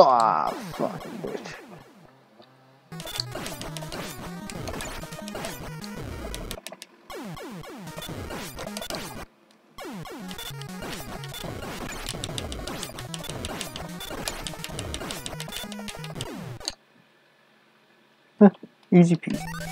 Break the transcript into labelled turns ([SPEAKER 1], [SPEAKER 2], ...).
[SPEAKER 1] Oh, fucking bitch. Easy peasy.